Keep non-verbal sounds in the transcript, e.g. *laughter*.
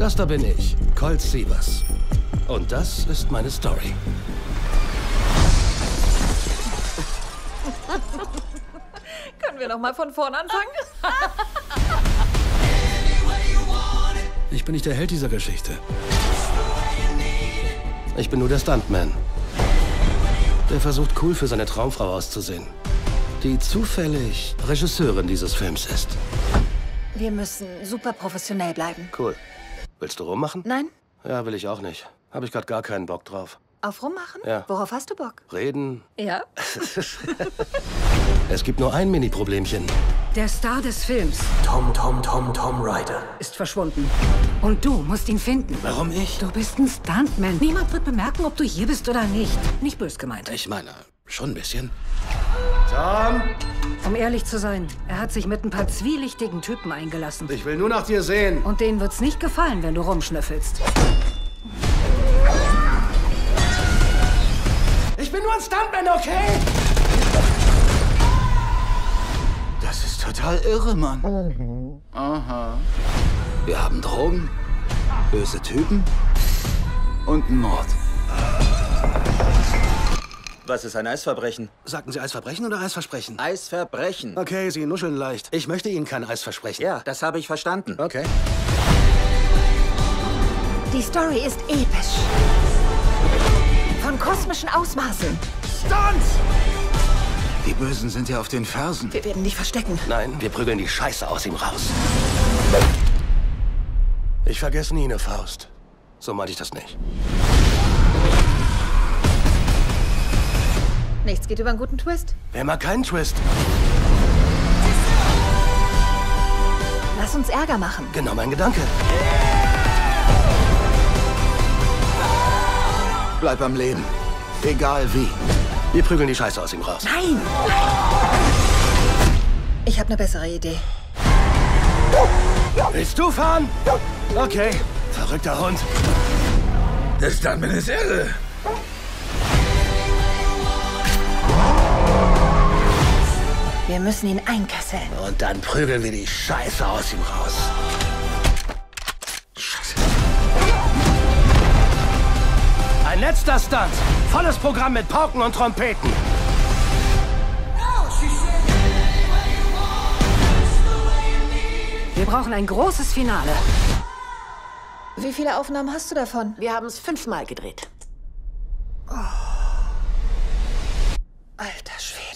Das da bin ich, Colt Sievers. Und das ist meine Story. *laughs* Können wir noch mal von vorn anfangen? *laughs* Ich bin nicht der Held dieser Geschichte. Ich bin nur der Stuntman. Der versucht, cool für seine Traumfrau auszusehen. Die zufällig Regisseurin dieses Films ist. Wir müssen super professionell bleiben. Cool. Willst du rummachen? Nein? Ja, will ich auch nicht. Habe ich gerade gar keinen Bock drauf. Auf rummachen? Ja. Worauf hast du Bock? Reden. Ja. *laughs* Es gibt nur ein Mini-Problemchen. Der Star des Films Tom, Tom, Tom, Tom Ryder. ist verschwunden. Und du musst ihn finden. Warum ich? Du bist ein Stuntman. Niemand wird bemerken, ob du hier bist oder nicht. Nicht bös gemeint. Ich meine, schon ein bisschen. Tom, Um ehrlich zu sein, er hat sich mit ein paar zwielichtigen Typen eingelassen. ich will nur nach dir sehen. Und denen wird's nicht gefallen, wenn du rumschnüffelst. Ich bin nur ein Stuntman, okay? Das ist total irre, Mann. Aha. Wir haben Drogen, böse Typen und einen Mord. Was ist ein Eisverbrechen? Sagten Sie Eisverbrechen oder Eisversprechen? Eisverbrechen. Okay, Sie nuscheln leicht. Ich möchte Ihnen kein Eis versprechen. Ja, das habe ich verstanden. Okay. Die Story ist episch. Von kosmischen Ausmaßen. Stunts! Die Bösen sind ja auf den Fersen. Wir werden dich verstecken. Nein, wir prügeln die Scheiße aus ihm raus. Ich vergesse nie eine Faust. So meinte ich das nicht. Nichts geht über einen guten Twist. Wer mag keinen Twist? Lass uns Ärger machen. Genau mein Gedanke. Bleib am Leben. Egal wie. Wir prügeln die Scheiße aus ihm raus. Nein! Ich habe eine bessere Idee. Willst du fahren? Okay. Verrückter Hund. Der Stuntman ist irre. Wir müssen ihn einkasseln. Und dann prügeln wir die Scheiße aus ihm raus. Scheiße. Ein letzter Stunt. Volles Programm mit Pauken und Trompeten. Wir brauchen ein großes Finale. Wie viele Aufnahmen hast du davon? Wir haben es fünfmal gedreht. Oh. Alter Schwede.